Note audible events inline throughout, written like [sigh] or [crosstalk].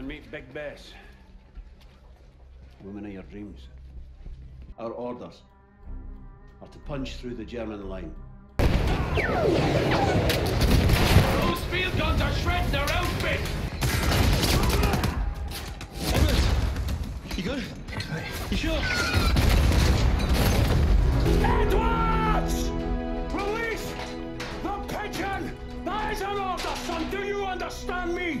Come and meet Big Bess. Woman of your dreams. Our orders are to punch through the German line. Those field guns are shredding their outfit! You good? You sure? Edwards! Release the pigeon! That is an order, son! Do you understand me?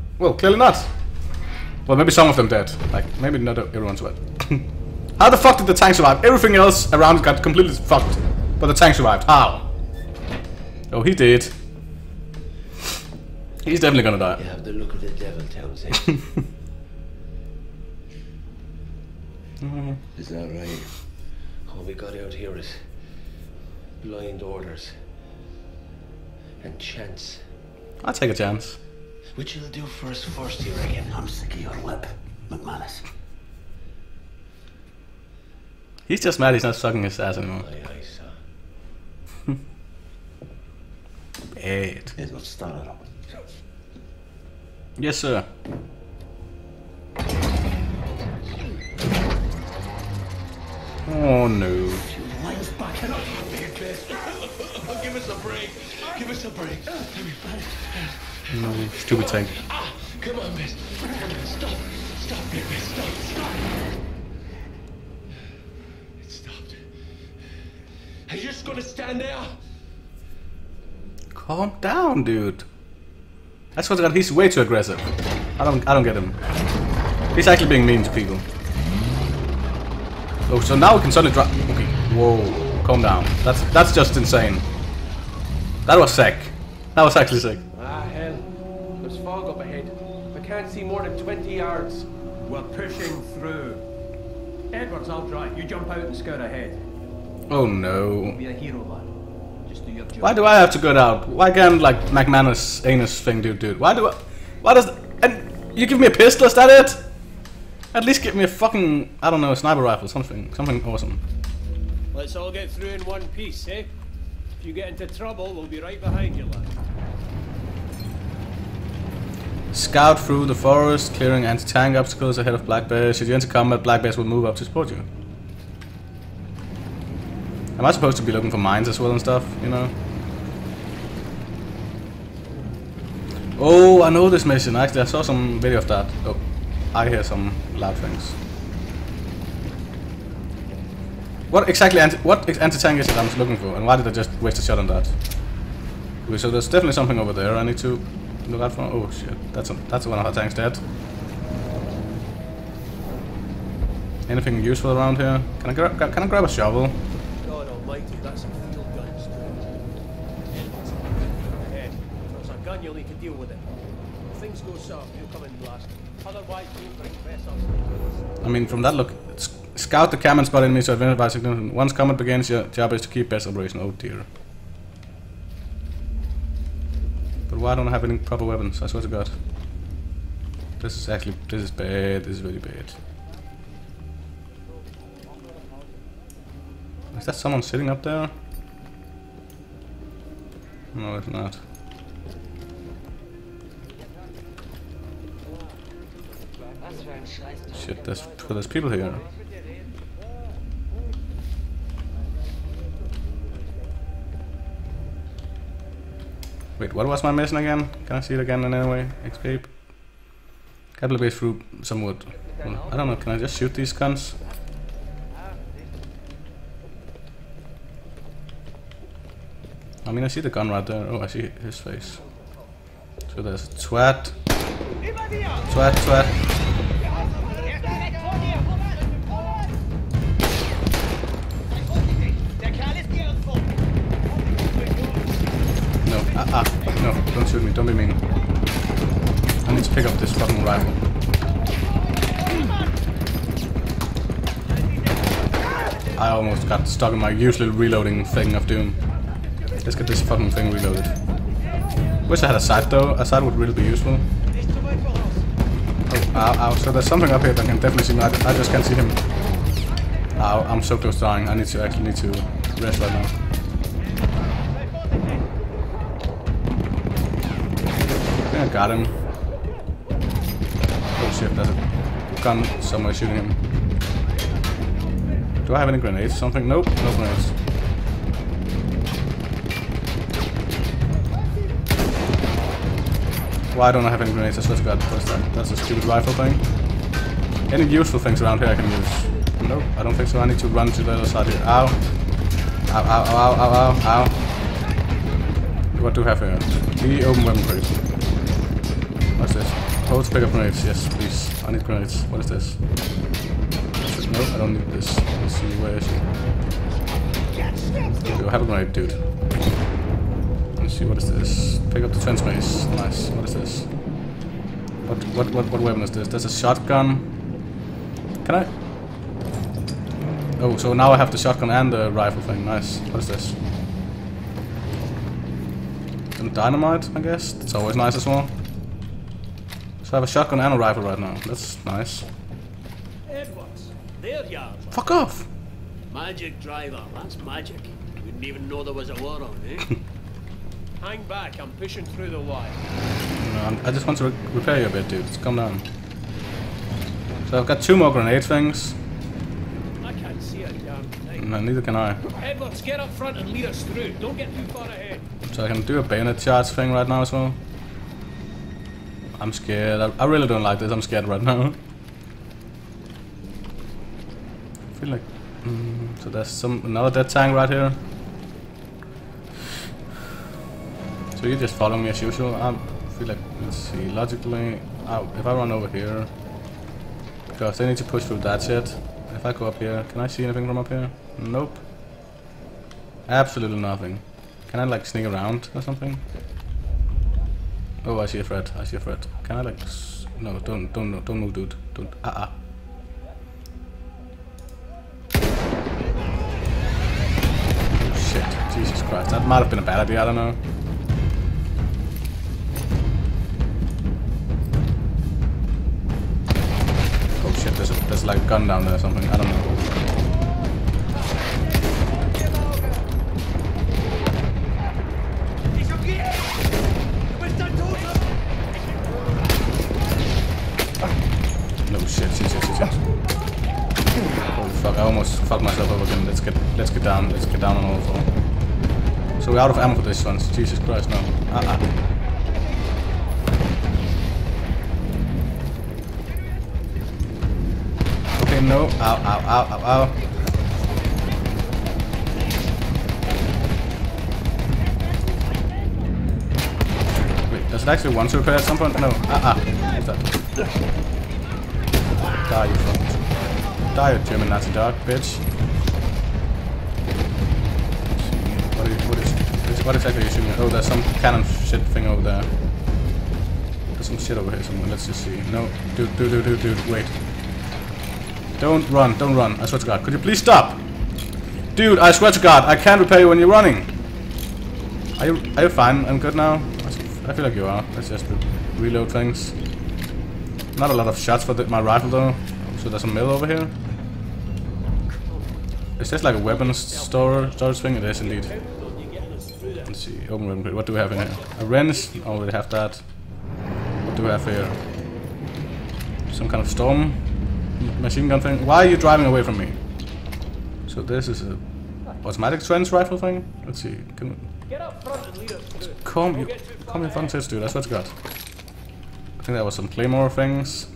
Well, clearly not. Well, maybe some of them dead. Like, maybe not everyone's dead. [laughs] How the fuck did the tank survive? Everything else around got completely fucked. But the tank survived. How? Oh, he did. He's definitely gonna die. You have the look of the devil, Townsend. [laughs] Is that right? All we got out here is blind orders and chance. I'll take a chance. Which will do for us first, you reckon? I'm sick of your lip, McManus. He's just mad he's not sucking his ass anymore. Aye, aye, sir. Bad. Edward, start it up. Yes, sir. Oh no. Line's backing up. Give us a break. Give us a break. No, stupid tank. Ah, come on, miss. Come on, stop. Stop, big miss. Stop, stop. It stopped. Are you just gonna stand there? Calm down, dude. That's what got. he's way too aggressive. I don't I don't get him. He's actually being mean to people. Oh, so now we can suddenly drop Okay. Whoa. Calm down. That's that's just insane. That was sick. That was actually sick. Can't see more than 20 yards. We're pushing through. Edwards, I'll drive. You jump out and scout ahead. Oh no. Be a hero, lad. Just do your job. Why do I have to go out? Why can't like McManus anus thing do dude? Why do I why does and you give me a pistol, is that it? At least give me a fucking I don't know, a sniper rifle, something. Something awesome. Let's all get through in one piece, eh? If you get into trouble, we'll be right behind you, lad. Scout through the forest, clearing anti-tank obstacles ahead of Black Bess. Should you enter combat, Black Bess will move up to support you. Am I supposed to be looking for mines as well and stuff, you know? Oh, I know this mission. Actually, I saw some video of that. Oh, I hear some loud things. What exactly anti what anti-tank is it I'm looking for, and why did I just waste a shot on that? Okay, so there's definitely something over there I need to look out for. Oh shit, that's a, that's one of our tanks dead. Anything useful around here? Can I grab can I grab a shovel? God almighty, that's some field guns. Ahead. There's a gun, you'll need to deal with it. If things go south, you'll come in last. Otherwise, we'll bring Bess. I mean, from that look, scout the command spot enemy to identify significant. Once combat begins, your job is to keep Bess operation. Oh dear. Why don't I have any proper weapons? I swear to God. This is actually this is bad. This is really bad. Is that someone sitting up there? No, it's not. Shit, there's, there's people here. Wait, what was my mission again? Can I see it again in any way? Escape? Capital base through some wood. I don't know, can I just shoot these guns? I mean, I see the gun right there. Oh, I see his face. So there's twat. Twat, twat. No, don't shoot me, don't be mean. I need to pick up this fucking rifle. I almost got stuck in my usually reloading thing of Doom. Let's get this fucking thing reloaded. Wish I had a sight though. A sight would really be useful. Oh, ow, ow. So there's something up here that I can definitely see. I, I just can't see him. Ow, I'm so close to dying. I need to actually need to rest right now. Got him. Oh shit, there's a gun somewhere shooting him. Do I have any grenades something? Nope, no grenades. Why well, don't I have any grenades? I swear to god, what's that? That's a stupid rifle thing. Any useful things around here I can use? Nope, I don't think so. I need to run to the other side here. Ow. Ow, ow, ow, ow, ow, ow. What do we have here? The open weapon crate. What's this? Hold to pick up grenades. Yes, please. I need grenades. What is this? No, I don't need this. Let's see, where is she? Do I have a grenade, dude? Let's see, what is this? Pick up the trench mace. Nice. What is this? What, what, what, what weapon is this? There's a shotgun. Can I? Oh, so now I have the shotgun and the rifle thing. Nice. What is this? Some dynamite, I guess. That's always nice as well. So I have a shotgun and a rifle right now. That's nice. Edwards, there you are. Fuck off! Magic driver, that's magic. Wouldn't even know there was a war on, eh? [laughs] Hang back, I'm pushing through the wire. No, I just want to re repair you a bit, dude. Just calm down. So I've got two more grenade things. I can't see a damn thing. No, neither can I. Edwards, get up front and lead us through. Don't get too far ahead. So I can do a bayonet charge thing right now as well. I'm scared. I, I really don't like this. I'm scared right now. I feel like... Mm, so there's some another dead tank right here. So you just follow me as usual. I feel like, let's see, logically, uh, if I run over here, because they need to push through that shit. If I go up here, can I see anything from up here? Nope. Absolutely nothing. Can I like sneak around or something? Oh, I see a threat. I see a threat. Can I like? No, don't, don't, don't move, dude. Don't. Ah, ah. Shit, Jesus Christ. That might have been a bad idea. I don't know. Oh shit, there's, a, there's like a gun down there or something. I don't know. Get down, let's get down on all four. So we're out of ammo for this one. Jesus Christ, no. Ah ah. Okay, no. Ow, ow, ow, ow, ow. Wait, does it actually want to repair at some point? No. Ah. What's that? Die, you fuck. Die, you German Nazi dog, bitch. What exactly are you shooting? Oh, there's some cannon shit thing over there. There's some shit over here somewhere. Let's just see. No, dude, dude, dude, dude, dude, wait. Don't run, don't run. I swear to God. Could you please stop? Dude, I swear to God, I can't repair you when you're running. Are you, are you fine and good now? I feel like you are. Let's just reload things. Not a lot of shots for the, my rifle though. So there's a mill over here. Is this like a weapons store storage thing? It is indeed. Let's see. Open weapon. What do we have in here? A wrench. Oh, we have that. What do we have here? Some kind of storm machine gun thing. Why are you driving away from me? So this is a automatic trench rifle thing. Let's see. Can Get up front and lead us through. Calm you, Don't get too far calm your ahead. dude. I swear to God. I think that was some claymore things.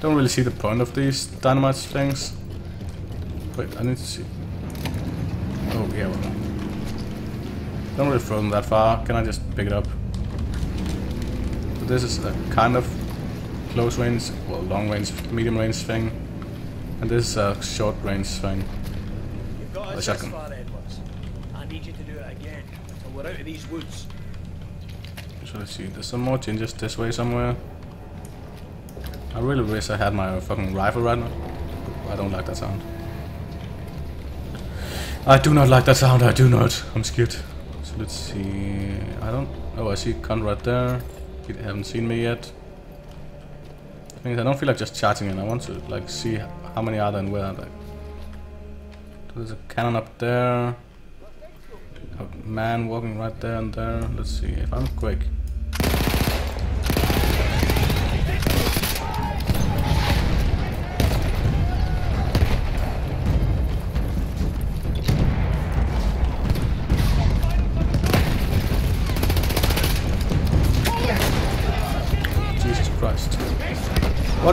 Don't really see the point of these dynamite things. Wait, I need to see. Oh yeah, well. Don't really throw them that far. Can I just pick it up? So this is a kind of close range, well, long range, medium range thing, and this is a short range thing. You've got The us shotgun. this far, Edwards. I need you to do it again until we're out of these woods. So let's see, there's some more changes this way somewhere. I really wish I had my fucking rifle right now. I don't like that sound. I do not like that sound, I do not. I'm scared. Let's see. I don't. Oh, I see Conrad there. He haven't seen me yet. I don't feel like just charging in. I want to like see how many are there and where. Like, there's a cannon up there. A man walking right there and there. Let's see if I'm quick.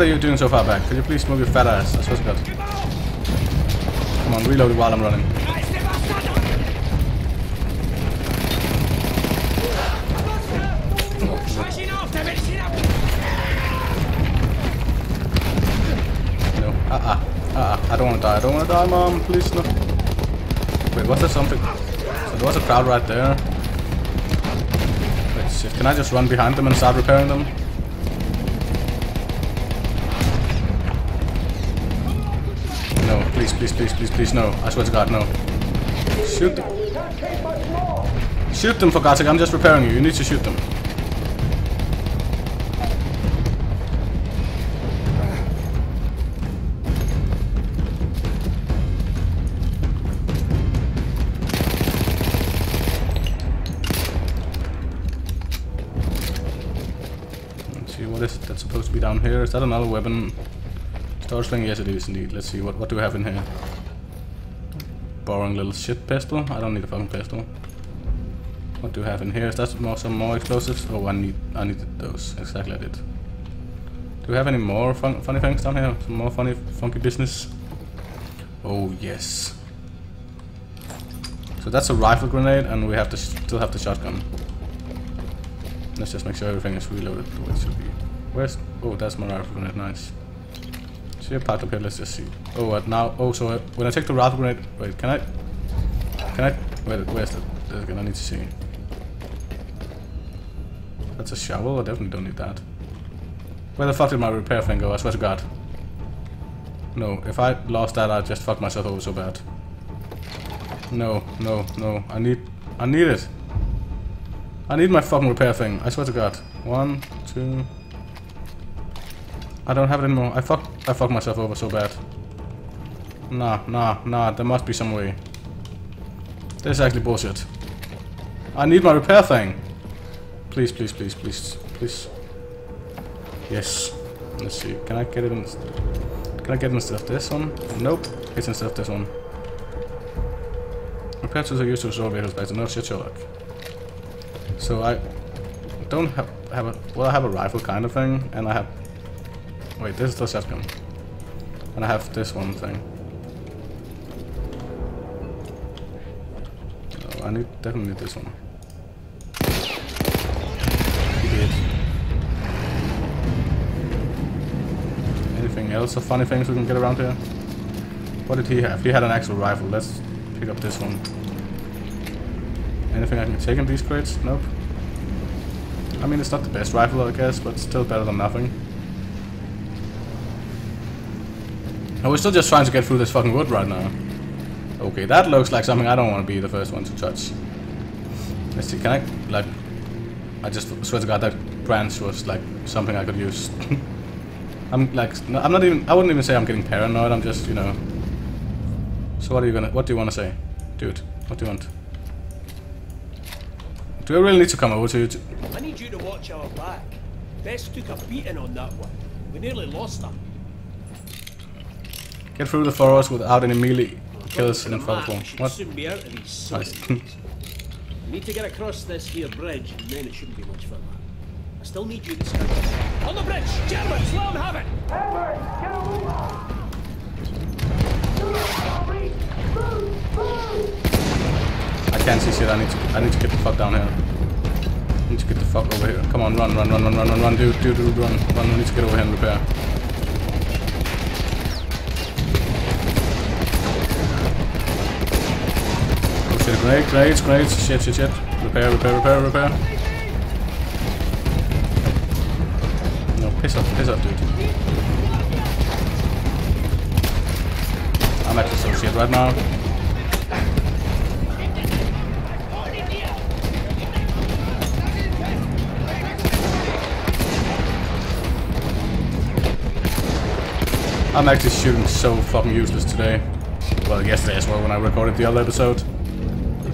Are you doing so far back? Could you please move your fat ass? Swear to God. Come on, reload while I'm running. No. Uh-uh. Uh-uh. I don't want to die. I don't want to die, Mom. Please, no. Wait, was there something? So there was a crowd right there. Wait, shit. Can I just run behind them and start repairing them? Please, please, please, please, no. I swear to God, no. Shoot them. Shoot them, for God's sake. I'm just repairing you. You need to shoot them. Let's see, what is that supposed to be down here? Is that another weapon? Sling? Yes, it is indeed. Let's see, what, what do we have in here? Boring little shit pistol? I don't need a fucking pistol. What do we have in here? Is that more, some more explosives? Oh, I need I need those. Exactly, I did. Do we have any more fun, funny things down here? Some more funny, funky business? Oh, yes. So that's a rifle grenade, and we have to still have the shotgun. Let's just make sure everything is reloaded the way it should be. Where's... Oh, that's my rifle grenade, nice. So you're parked up here, let's just see. Oh, what now? Oh, so when I take the rifle grenade... Wait, can I... Can I... Wait, where's the... There's I need to see. That's a shovel? I definitely don't need that. Where the fuck did my repair thing go? I swear to god. No, if I lost that, I'd just fuck myself over so bad. No, no, no. I need... I need it. I need my fucking repair thing. I swear to god. One, two... I don't have it anymore. I fuck I fucked myself over so bad. Nah, nah, nah. There must be some way. This is actually bullshit. I need my repair thing. Please, please, please, please, please. Yes. Let's see. Can I get it in? Can I get it instead of this one? Nope. It's instead of this one. Repair tools are used to vehicles back to no shit, Sherlock. So I don't have have a well. I have a rifle kind of thing, and I have. Wait, this is the shotgun, and I have this one thing. Oh, I need definitely this one. Idiot. Anything else of funny things we can get around here? What did he have? He had an actual rifle. Let's pick up this one. Anything I can take in these crates? Nope. I mean, it's not the best rifle, I guess, but still better than nothing. And we're still just trying to get through this fucking wood right now. Okay, that looks like something I don't want to be the first one to touch. Let's see, can I, like... I just swear to god that branch was, like, something I could use. [laughs] I'm, like, no, I'm not even, I wouldn't even say I'm getting paranoid, I'm just, you know... So what are you gonna, what do you want to say? Dude, what do you want? Do I really need to come over to you? To I need you to watch our back. Bess took a beating on that one. We nearly lost her. Get through the forest without any melee kills in front of should What? soon be out of these Nice. [laughs] need to get across this here bridge, and then it shouldn't be much further. I still need you to scout. On the bridge! Germans, let 'em have it! I can't see shit. I need to. I need to get the fuck down here. I need to get the fuck over here. Come on, run, run, run, run, run, run, run, dude, dude, dude, run, run. I need to get over here and repair. Grenade, grenades, grenades, shit, shit, shit. Repair, repair, repair, repair. No, piss off, piss off, dude. I'm actually so shit right now. I'm actually shooting so fucking useless today. Well, yesterday as well when I recorded the other episode.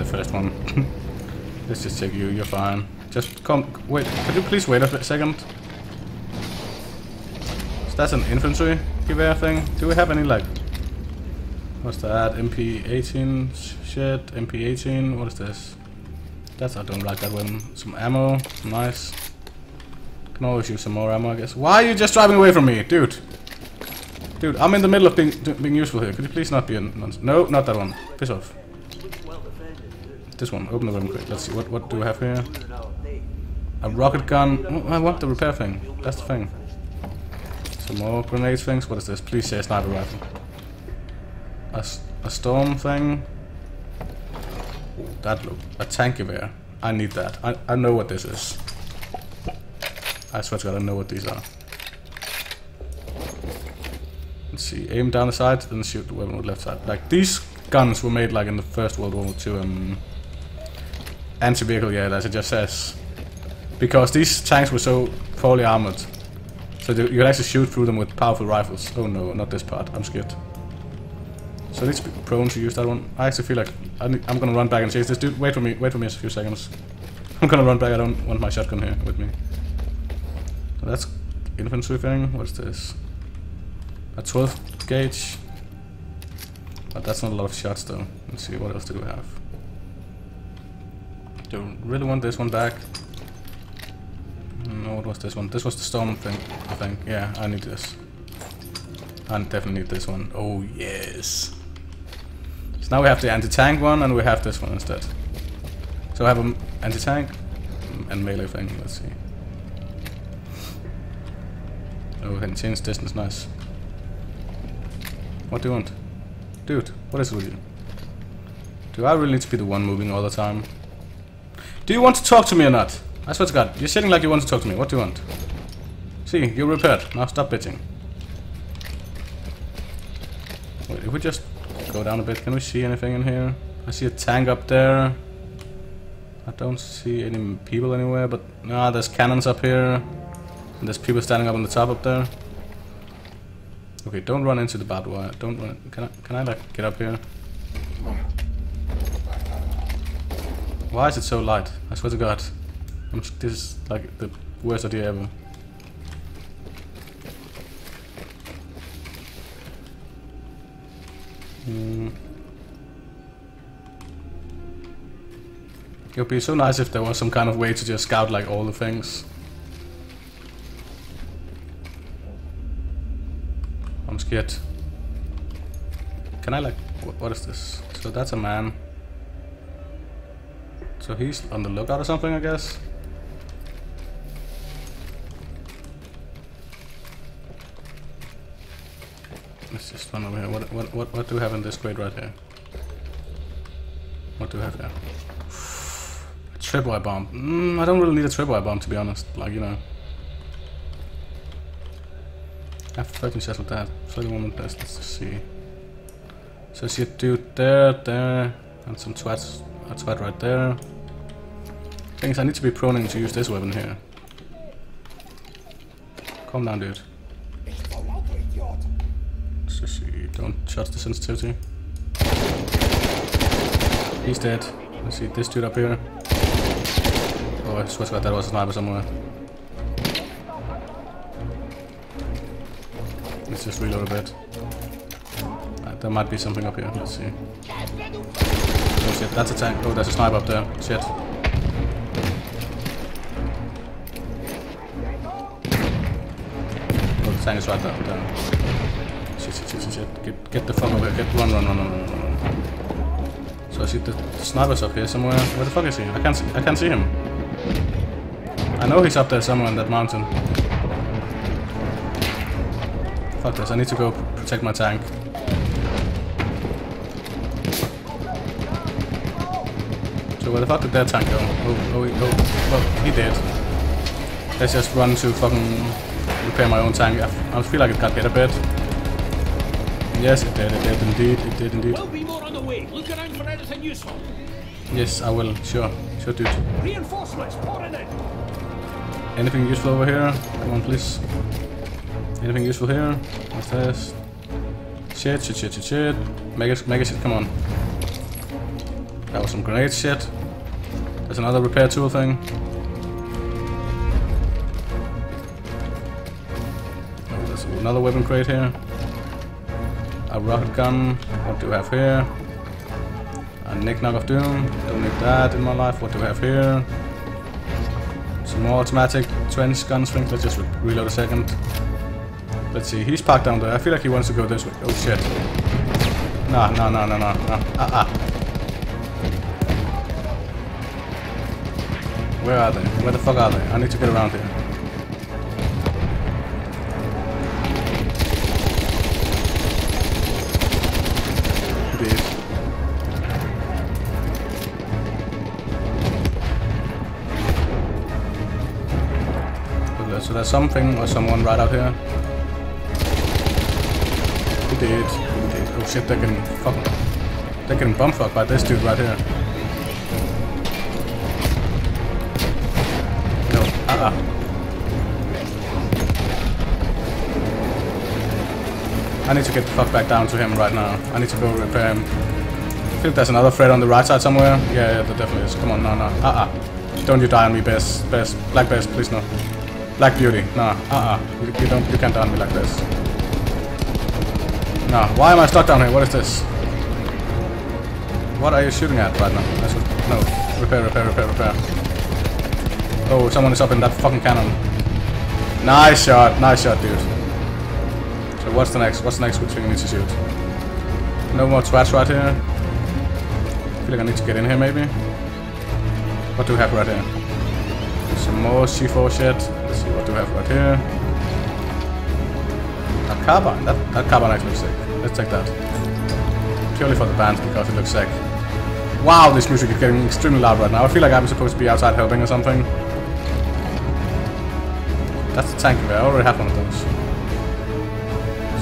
First one. [laughs] Let's just take you, you're fine. Just come, wait, could you please wait a second? So that's an infantry gewehr thing. Do we have any like, what's that, MP18 shit, MP18, what is this? That's, I don't like that one. Some ammo, nice. Can always use some more ammo, I guess. Why are you just driving away from me, dude? Dude, I'm in the middle of being being useful here. Could you please not be a nonsense? No, not that one. Piss off. This one. Open the room quick. Let's see. What what do we have here? A rocket gun. Oh, I want the repair thing. That's the thing. Some more grenade things. What is this? Please say sniper rifle. A, a storm thing. That look. A tank there. I need that. I, I know what this is. I swear to God, I know what these are. Let's see, aim down the side, then shoot the weapon with the left side. Like these guns were made like in the First World War to um, anti-vehicle, yeah, as it just says, because these tanks were so poorly armored, so you can actually shoot through them with powerful rifles. Oh no, not this part. I'm scared. So be prone to use that one. I actually feel like I'm gonna run back and chase this dude. Wait for me. Wait for me a few seconds. [laughs] I'm gonna run back. I don't want my shotgun here with me. That's infantry thing. What's this? A 12 gauge. But that's not a lot of shots though. Let's see, what else do we have? Don't really want this one back? No, what was this one? This was the storm thing, I think. Yeah, I need this. I definitely need this one. Oh, yes. So now we have the anti-tank one and we have this one instead. So I have an anti-tank and melee thing. Let's see. Oh, we can change distance. Nice. What do you want? Dude, what is it with you? Do I really need to be the one moving all the time? Do you want to talk to me or not? I swear to God, you're sitting like you want to talk to me. What do you want? See, you're repaired. Now stop bitching. Wait, if we just go down a bit, can we see anything in here? I see a tank up there. I don't see any people anywhere, but nah, there's cannons up here. And there's people standing up on the top up there. Okay, don't run into the barbed wire. Don't run. Can I? Can I like get up here? Why is it so light? I swear to God, I'm, this is like the worst idea ever. Hmm. It would be so nice if there was some kind of way to just scout like all the things. I'm. Can I like, wh- what is this? So that's a man. So he's on the lookout or something, I guess. Let's just run over here. What, what, what, what do we have in this crate right here? What do we have here? [sighs] A tripwire bomb. Mm, I don't really need a tripwire bomb to be honest. Like, you know. Have 13 shots with that. 31 with this. Let's see. See a dude there, there, and some twats, a twat right there. Things I need to be proning to use this weapon here. Calm down, dude. Let's just see. Don't charge the sensitivity. He's dead. Let's see this dude up here. Oh, I swear to God, that was a sniper somewhere. Let's just reload a bit. Uh, there might be something up here. Let's see. Oh shit, that's a tank. Oh, there's a sniper up there. Shit. Oh, the tank is right there. there. Shit, shit, shit, shit, shit. Get, get the fuck over here. Get, run, run, run, run, run, run, run. So I see the sniper's up here somewhere. Where the fuck is he? I can't see, I can't see him. I know he's up there somewhere in that mountain. Fuck this, I need to go protect my tank. So where the fuck did that tank go? Oh, oh, he, oh, well, he did. Let's just run to fucking repair my own tank. I I feel like it got hit a bit. Yes, it did. It did indeed. It did indeed. Will be more on the way. Look around for anything useful. Yes, I will. Sure. Sure, dude. Reinforcements pouring in. Anything useful over here? Come on, please. Anything useful here? What's this? Shit, shit, shit, shit, shit. Mega, mega shit, come on. That was some grenade shit. There's another repair tool thing. Oh, there's another weapon crate here. A rocket gun. What do we have here? A knick-knack of doom. Don't need that in my life. What do we have here? Some more automatic trench gun. Let's just re reload a second. Let's see. He's parked down there. I feel like he wants to go this way. Oh shit. Nah, nah, nah, nah, nah. nah. Ah, ah. Where are they? Where the fuck are they? I need to get around here. So there's something or someone right out here. Indeed. Indeed. Oh shit, they're getting fucking... They're getting bumfucked by this dude right here. No. Uh-uh. I need to get the fuck back down to him right now. I need to go repair him. I think there's another thread on the right side somewhere. Yeah, yeah, there definitely is. Come on, no, no. Uh-uh. Don't you die on me, Bess. Bess. Black Bess, please no. Black Beauty. No. Uh-uh. You, you don't you can't die on me like this. No. Why am I stuck down here? What is this? What are you shooting at right now? That's what, no. Repair, repair, repair, repair. Oh, someone is up in that fucking cannon. Nice shot, nice shot, dude. So what's the next? What's the next thing I need to shoot? No more trash right here. I feel like I need to get in here maybe. What do we have right here? Some more C4 shit. Let's see what do we have right here. A carbine. That that carbine actually looks sick. Let's take that. Purely for the band because it looks sick. Wow, this music is getting extremely loud right now. I feel like I'm supposed to be outside helping or something. That's the tank. I already have one of those.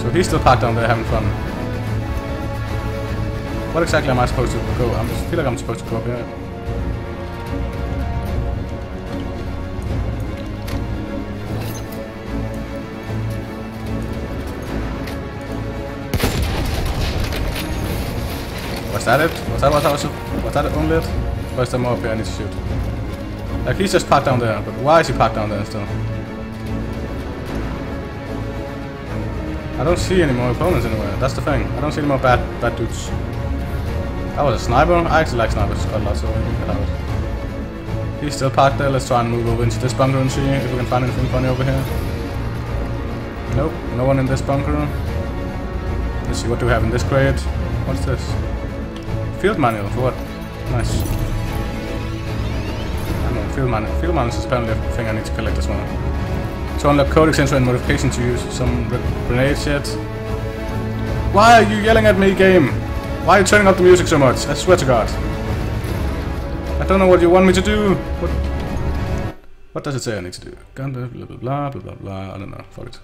So he's still parked down there having fun. What exactly am I supposed to go? I feel like I'm supposed to go up here. That it? Was that what I was? Was that only it? Or is there more up here I need to shoot? Like he's just parked down there, but why is he parked down there still? I don't see any more opponents anywhere. That's the thing. I don't see any more bad bad dudes. That was a sniper. I actually like snipers quite a lot, so can get out. He's still parked there. Let's try and move over into this bunker and see if we can find anything funny over here. Nope, no one in this bunker. Let's see what do we have in this crate. What's this? Field manual for what? Nice. I know, field manual. Field manual is apparently a thing I need to collect as well. To unlock code extension and modification to use some grenade shit. Why are you yelling at me, game? Why are you turning up the music so much? I swear to God. I don't know what you want me to do. What? What does it say I need to do? Blah blah blah blah blah blah. I don't know. Fuck it.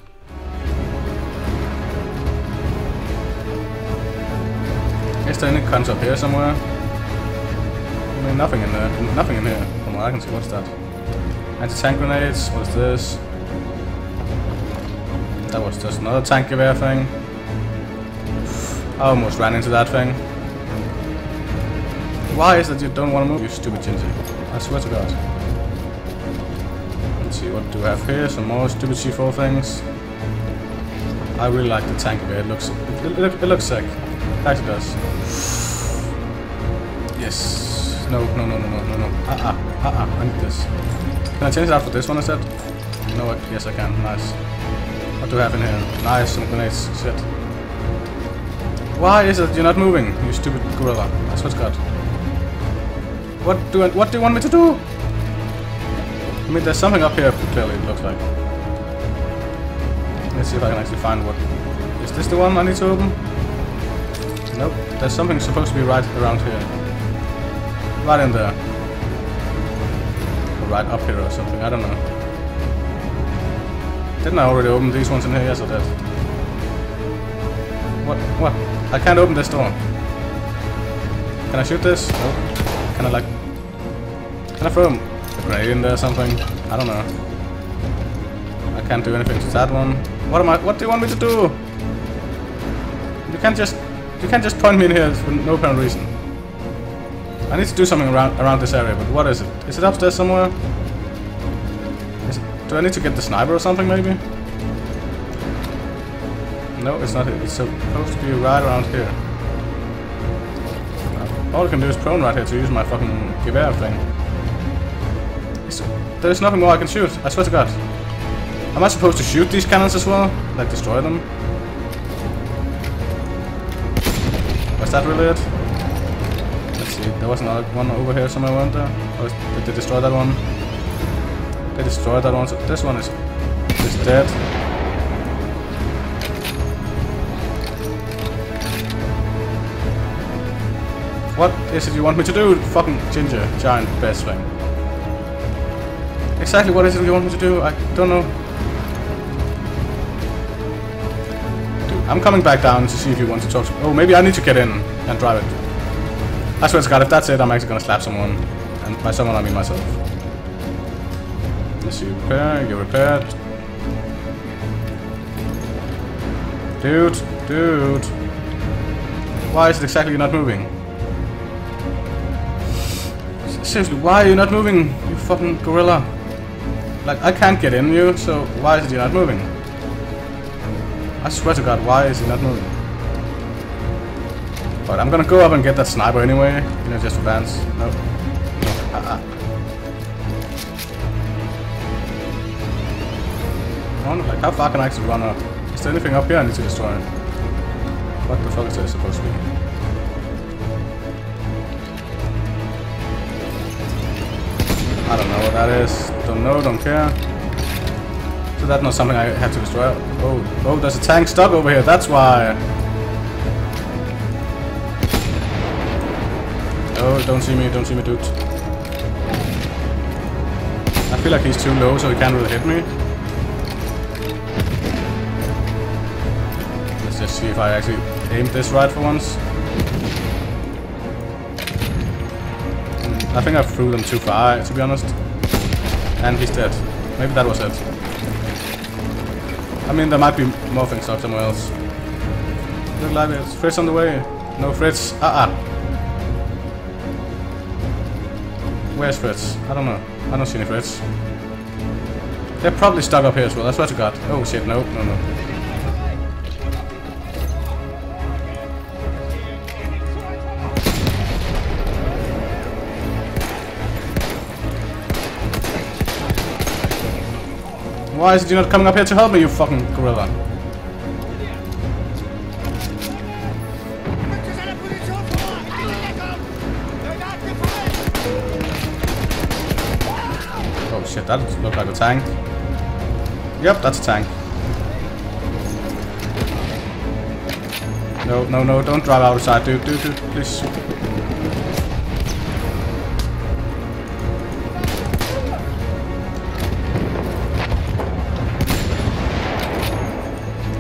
Is there er any guns up here somewhere? I mean, nothing in there. Nothing in here. From what I can see. What's that? Anti-tank grenades. What is this? That was just another tank gewehr thing. I almost ran into that thing. Why is it you don't want to move, you stupid Gingy? I swear to God. Let's see, what do we have here? Some more stupid C4 things. I really like the tank gewehr. It looks, it, it, it looks sick. Actually Yes. No, no, no, no, no, no, no. Ah, ah. I need this. Can I change out for this one instead? No, I, yes I can. Nice. What do we have in here? Nice, some grenades. Shit. Why is it you're not moving, you stupid gorilla? Swear to God. What do I, what do you want me to do? I mean, there's something up here. Clearly, it looks like. Let's see if I can actually find what. Is this the one I need to open? Nope. There's something supposed to be right around here. Right in there. Or right up here or something. I don't know. Didn't I already open these ones in here? Yes, I did. What? What? I can't open this door. Can I shoot this? No. Can I like... Can I throw a in there or something? I don't know. I can't do anything to that one. What am I... What do you want me to do? You can't just... You can't just point me in here for no apparent reason. I need to do something around around this area, but what is it? Is it upstairs somewhere? It, do I need to get the sniper or something, maybe? No, it's not. It's supposed to be right around here. Uh, all I can do is prone right here to use my fucking gewehr thing. It's- there's nothing more I can shoot. I swear to God. Am I supposed to shoot these cannons as well? Like destroy them? Was that really it? Let's see. There was another one over here somewhere, weren't there? Oh, or is- did they destroy that one? They destroyed that one. So this one is is dead. What is it you want me to do, fucking ginger giant best thing? Exactly what is it you want me to do? I don't know. Dude, I'm coming back down to see if you want to talk to me. Oh, maybe I need to get in and drive it. I swear to God, if that's it, I'm actually gonna slap someone. And by someone, I mean myself. Let's see, repair, you're repaired. Dude, dude. Why is it exactly not moving? Seriously, why are you not moving, you fucking gorilla? Like, I can't get in you, so why is it you're not moving? I swear to god, why is he not moving? But I'm gonna go up and get that sniper anyway, you know, just for dance. No. no. Ah. I wonder, like, how far can I actually run up? Is there anything up here I need to destroy? What the fuck is this supposed to be? I don't know what that is. Don't know, don't care. So that's not something I have to destroy. Oh, oh, there's a tank stuck over here. That's why. Don't see me, don't see me, dude. I feel like he's too low, so he can't really hit me. Let's just see if I actually aimed this right for once. I think I threw them too far, to be honest. And he's dead. Maybe that was it. I mean, there might be more things up somewhere else. Look like it's Fritz on the way. No Fritz. Ah uh ah. Where's Fritz? I don't know. I don't see any Fritz. They're probably stuck up here as well. I swear to God. Oh shit! No, no, no. Why is he not coming up here to help me, you fucking gorilla? Looks like a tank. Yep, that's a tank. No, no, no, don't drive outside, dude, dude, dude, please.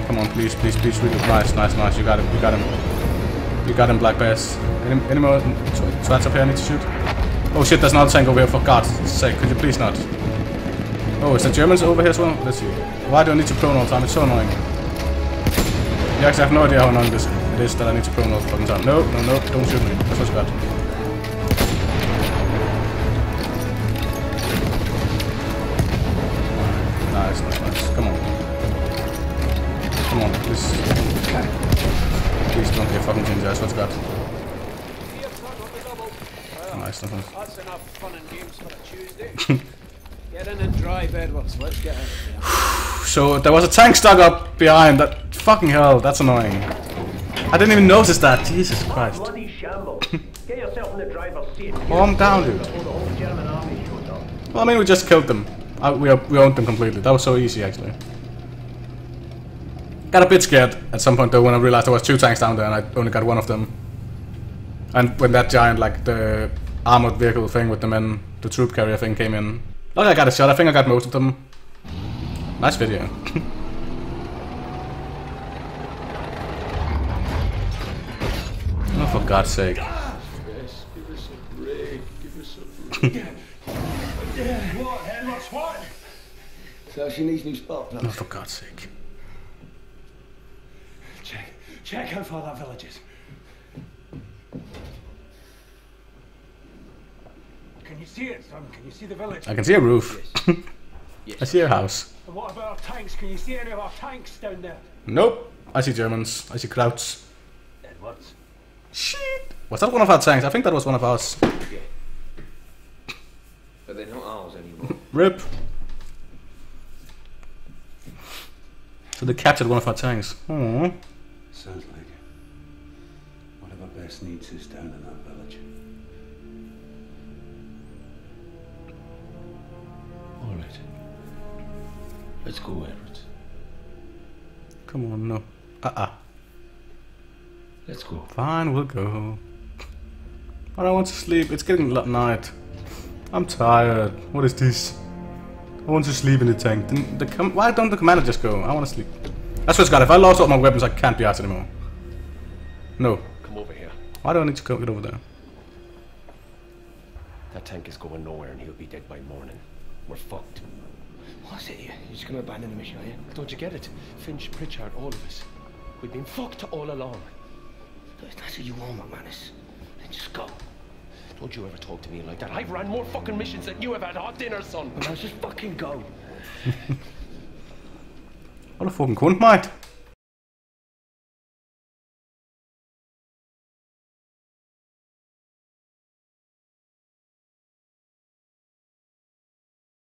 Come on, please, please, please, really. Nice, nice, nice. You got him, you got him. You got him, Black Bess. Any, any more swats up here I need to shoot? Oh shit, there's another tank over here, for God's sake. Could you please not? Oh, is the Germans over here as well? Let's see. Why do I need to prone all the time? It's so annoying. You actually have no idea how annoying this it is that I need to prone all the fucking time. No, no, no, don't shoot me. That's what's bad. Nice, nice, nice. Come on. Come on, please. Please don't be a fucking ginger, I swear to God. Nice, nice, nice. That's enough fun and games for a Tuesday. [laughs] get in and drive, Edwards. Let's get out of here. [sighs] So there was a tank stuck up behind. That fucking hell, that's annoying. I didn't even notice that. Jesus Christ. Bloody shambles. [laughs] Get yourself in the driver's seat. Calm down, dude. Before the whole German army showed up. Well, I mean, we just killed them. Uh, we, we owned them completely. That was so easy, actually. Got a bit scared at some point, though, when I realized there was two tanks down there and I only got one of them. And when that giant, like, the armored vehicle thing with the men, the troop carrier thing came in. Look, I got a shot. I think I got most of them. Nice video. oh, for God's sake. Yes, give us a break. Give us a break. What, what? So she needs new spot Oh, for God's sake. Check. Check how far that village is. Can you see it, son? Can you see the village? I can see a roof. [laughs] I see a house. And what about our tanks? Can you see any of our tanks down there? Nope. I see Germans. I see Krauts. Edwards. Shit. Was that one of our tanks? I think that was one of ours. But they're not ours anymore. [laughs] Rip. So they captured one of our tanks. Aww. Sounds like it. One of our best needs is down in that All right. Let's go, Edward. Come on, no. Uh-uh. Let's go. Fine, we'll go. But I want to sleep. It's getting l- night. I'm tired. What is this? I want to sleep in the tank. The, the com- Why don't the commander just go? I want to sleep. I swear to God, if I lost all my weapons, I can't be asked anymore. No. Come over here. Why do I need to go get over there? That tank is going nowhere and he'll be dead by morning. We're fucked. What's it? You're just gonna abandon the mission, are you? Don't you get it? Finch, Pritchard, all of us. We've been fucked all along. Look, if that's what you want, McManus, then just go. Don't you ever talk to me like that. I've ran more fucking missions than you have had hot dinner, son. McManus, just fucking go. [laughs] What a fucking cunt, mate.